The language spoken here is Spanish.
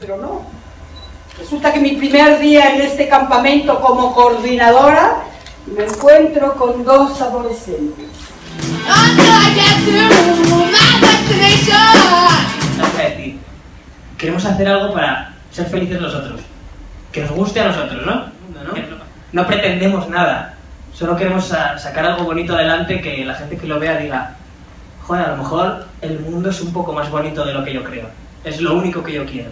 pero no. Resulta que mi primer día en este campamento como coordinadora me encuentro con dos adolescentes. Queremos hacer algo para ser felices nosotros. Que nos guste a nosotros, ¿no? ¿No? No pretendemos nada. Solo queremos sacar algo bonito adelante que la gente que lo vea diga, joder, a lo mejor el mundo es un poco más bonito de lo que yo creo. Es lo único que yo quiero.